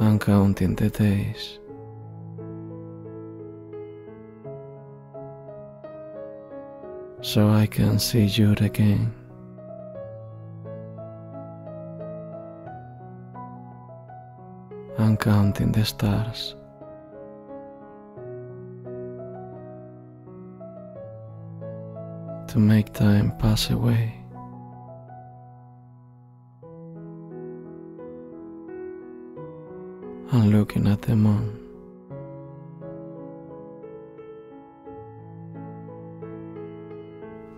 and counting the days. So I can see you again. And counting the stars. To make time pass away. And looking at the moon.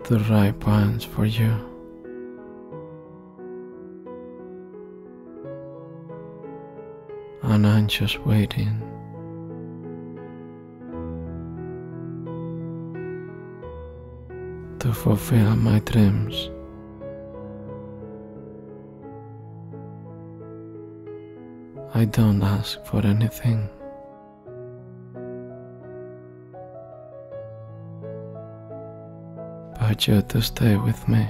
The ripe ones for you. I'm just waiting. To fulfill my dreams. I don't ask for anything. But you to stay with me.